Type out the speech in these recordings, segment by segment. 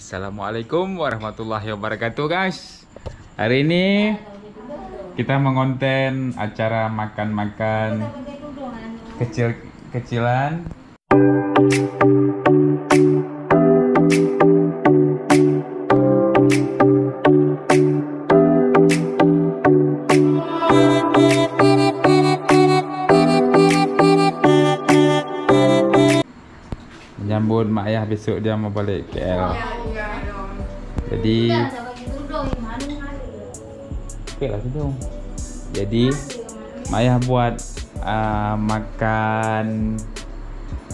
Assalamualaikum warahmatullahi wabarakatuh guys. Hari ini Kita mengonten acara makan-makan Kecil-kecilan besok dia mau balik KL Jadi Okey lah tudung. Jadi Mak ayah buat uh, Makan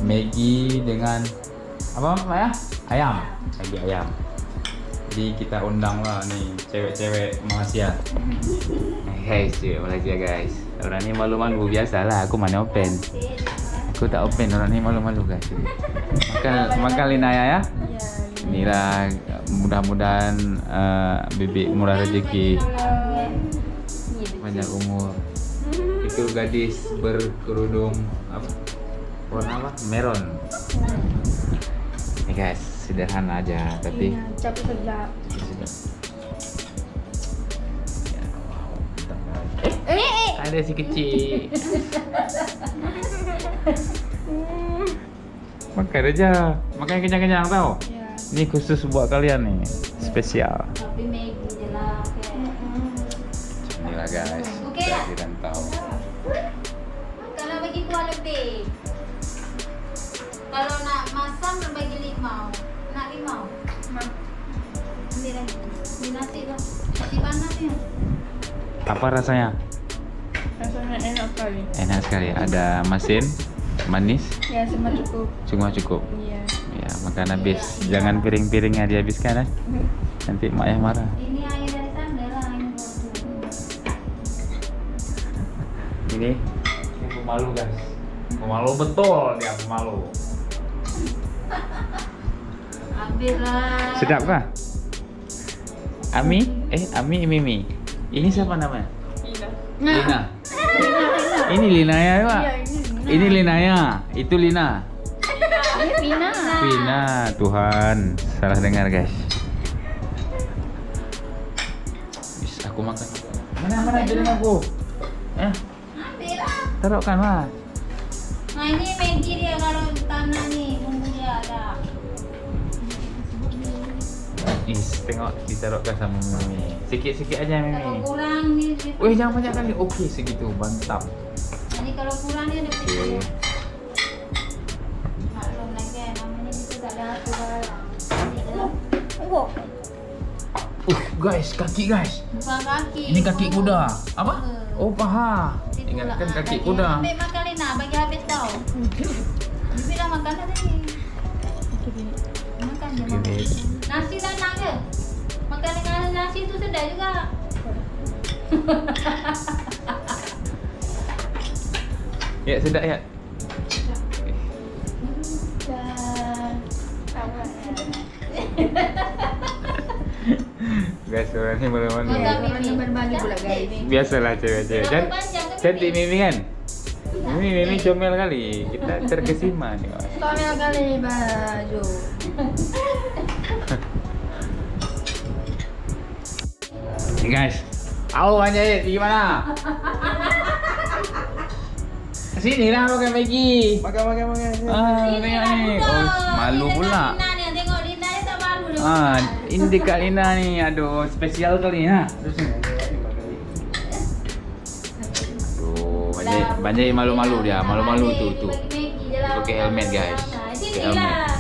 Maggi dengan Apa mak ayah? Ayam. Maggi ayam. Jadi kita undang lah ni Cewek-cewek Malaysia. Hey cewek Malaysia guys. Orang ni malu-malu Biasalah. Aku mana open Aku tak open orang ni malu-malu guys Makan, makan Lina ya ya Inilah mudah-mudahan uh, bibik murah rezeki banyak umur. Itu gadis berkerudung apa? Warna apa? Meron. Ini guys, sederhana aja tapi Tapi sedap. sudah. Ya. Eh, eh. Ada si kecil. Makan aja. Makan kenyang-kenyang tau. Ya. Ni khusus buat kalian nih. Spesial. Tapi Maggi je lah Inilah guys. Okey tak? Kita tahu. Kalau bagi kuah lebih Kalau nak masam bagi limau Nak limau Ambil lagi Ini nasi lah Nasi panas ni Apa rasanya? Sekali. Ada masin, manis, Ya, semua cukup. semua cukup. Iya. Ya, makan habis. Jangan piring-piringnya dihabiskan eh. Nanti mak ayah marah. Ini air dari sana lah Air bodoh Ini ini pemalu guys. Pemalu betul dia pemalu. Lah Sedap kah? Ami? Eh, Ami Mimi. Ini siapa namanya? Lina. Ini Lina ya, Pak. Iya, ini. Lina ya. Itu Lina. Ini Pina. Vina, Tuhan, salah dengar guys. Bis, aku makan. Mana mana piring aku? Eh, lah taruhkan lah. Nah ini Maggi dia kalau tanah ni Bumbu dia ada Is, tengok ditaruhkan sama Mimi. Sikit-sikit aja Kalau Mimi. kurang ni Weh, jangan banyak kali. Okey, segitu. Mantap. Kalau kurang dia ada Okey. pecah Maklum lah kan Namanya kita tak ada apa barang Oh. Uh, guys, kaki guys. Bukan kaki Ini kaki kuda. Apa? Oh, paha. Ingatkan kaki kuda. Ambil makan Lina Bagi habis kau Bibi dah makan dah tadi Makan je makan. Nasi dah nak ke? Makan dengan nasi tu sedap juga Ya, sedap ya. Dan awak. Guys, orang ni Orang berbagi pula, guys. Biasalah cewek-cewek. Can- panjang ke cantik Mimi? Kan? Mimi, Mimi comel kali. Kita terkesima tengok. Komel kali baju. Ni guys. Au banyak gimana? Sini lah makan Maggi. Makan makan makan. Ah, Ini tengok lah ni. Oh, malu pula. Lina ni. Tengok Lina ni tak malu dia. Ah, ini dekat Lina ni. Aduh, spesial kali ha. Terus ni. Aduh, banyak banyak malu-malu dia. Malu-malu tu tu. Pakai helmet, guys. Pakai helmet. lah.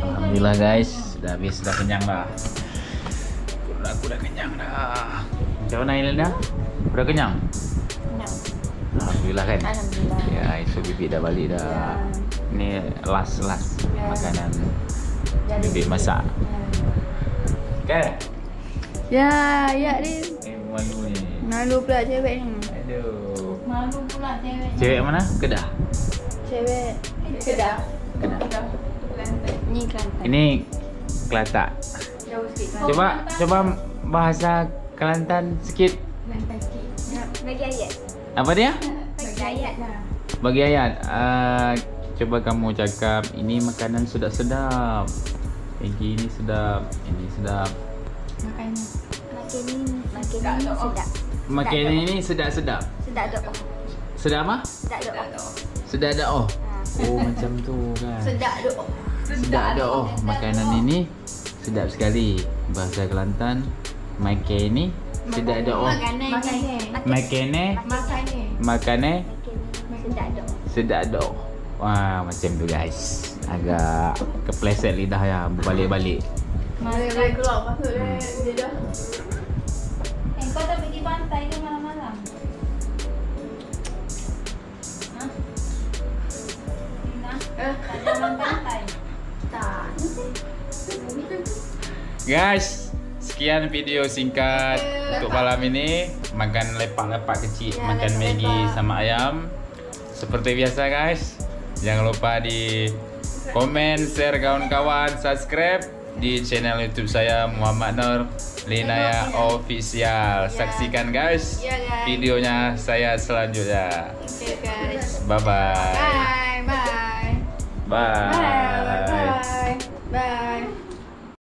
Alhamdulillah guys, sudah habis, sudah kenyang dah. Aku dah kenyang dah. Macam mana Ilena? Udah kenyang? Alhamdulillah kan? Alhamdulillah. Ya, esok bibi dah balik dah. Ya. Ni last last Ya. makanan Jadi- bibi masak. Kan? Ya, ya ni. Eh, malu ni. Malu pula cewek ni. Aduh. Malu pula cewek. Cewek mana? Kedah. Cewek Kedah. Kedah. Ni Kelantan. Ini Kelatak. jauh sikit. Coba Kelantan. coba bahasa Kelantan sikit. Kelantan sikit. Ya, bagi ayat. Apa dia? Bagi ayat lah. Bagi ayat uh, Cuba kamu cakap ini makanan sedap-sedap. Maggi ini sedap. Ini sedap. Makanya. Makin ini, sedap. Makanan ini sedap-sedap. Sedap doh. Sedap apa? Sedap doh. Sedap dah oh. Ha. Oh macam tu kan. Sedap doh. Sedap dah oh. Makanan ini sedap sekali. Bahasa Kelantan. Makan ini sedap dah oh. Makanan. Makanan. Makanan Makanya. makanan Sedap doh. sedap dah. Wah macam tu guys. Agak kepleset lidah ya berbalik-balik. Boleh keluar patut dia dah. Eh, kau tak pergi pantai ke malam-malam? Ha? Tak ada pantai. Tak. Guys, sekian video singkat untuk malam ini. Makan lepak-lepak kecil, Ya, makan lepak-lepak. Maggi sama ayam. Seperti biasa guys, jangan lupa di komen, share kawan-kawan, subscribe di channel YouTube saya Muhammad Nur Linaya Official. Saksikan guys Ya, guys. videonya saya selanjutnya. Okay guys. Bye bye. Bye. Bye. Bye.